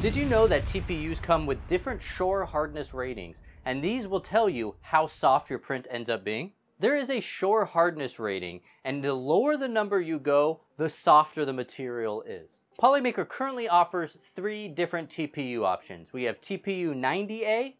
Did you know that TPUs come with different shore hardness ratings, and these will tell you how soft your print ends up being? There is a shore hardness rating, and the lower the number you go, the softer the material is. Polymaker currently offers three different TPU options. We have TPU 90A,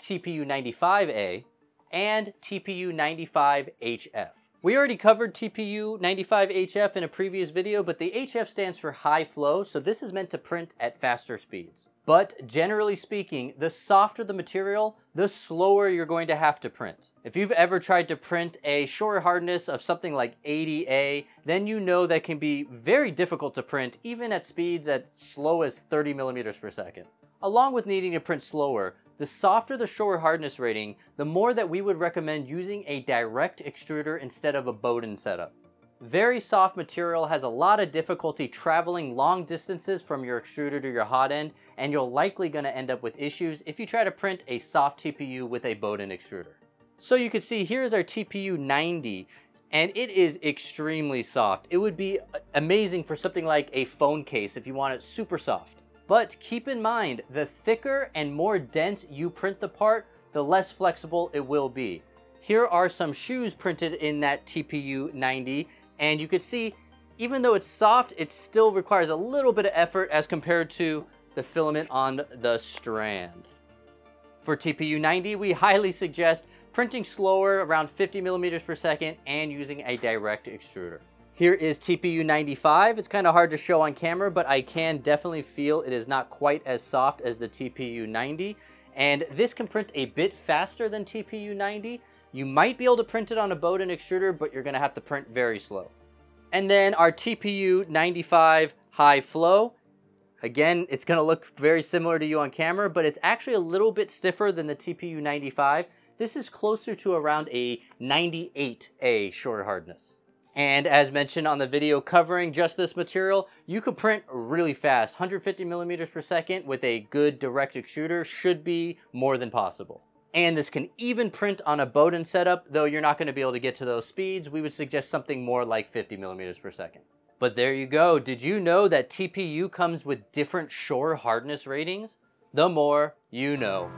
TPU 95A, and TPU 95HF. We already covered TPU 95HF in a previous video, but the HF stands for high flow, so this is meant to print at faster speeds. But generally speaking, the softer the material, the slower you're going to have to print. If you've ever tried to print a shore hardness of something like 80A, then you know that can be very difficult to print even at speeds as slow as 30 millimeters per second. Along with needing to print slower, the softer the shore hardness rating, the more that we would recommend using a direct extruder instead of a Bowden setup. Very soft material has a lot of difficulty traveling long distances from your extruder to your hot end, and you're likely going to end up with issues if you try to print a soft TPU with a Bowden extruder. So you can see here's our TPU 90, and it is extremely soft. It would be amazing for something like a phone case if you want it super soft. But keep in mind, the thicker and more dense you print the part, the less flexible it will be. Here are some shoes printed in that TPU 90, and you can see, even though it's soft, it still requires a little bit of effort as compared to the filament on the strand. For TPU 90, we highly suggest printing slower around 50 millimeters per second and using a direct extruder. Here is TPU 95. It's kind of hard to show on camera, but I can definitely feel it is not quite as soft as the TPU 90. And this can print a bit faster than TPU 90. You might be able to print it on a Bowden extruder, but you're gonna have to print very slow. And then our TPU 95 high flow. Again, it's gonna look very similar to you on camera, but it's actually a little bit stiffer than the TPU 95. This is closer to around a 98A shore hardness. And as mentioned on the video covering just this material, you could print really fast. 150 millimeters per second with a good direct extruder should be more than possible. And this can even print on a Bowden setup, though you're not going to be able to get to those speeds. We would suggest something more like 50 millimeters per second. But there you go. Did you know that TPU comes with different shore hardness ratings? The more you know.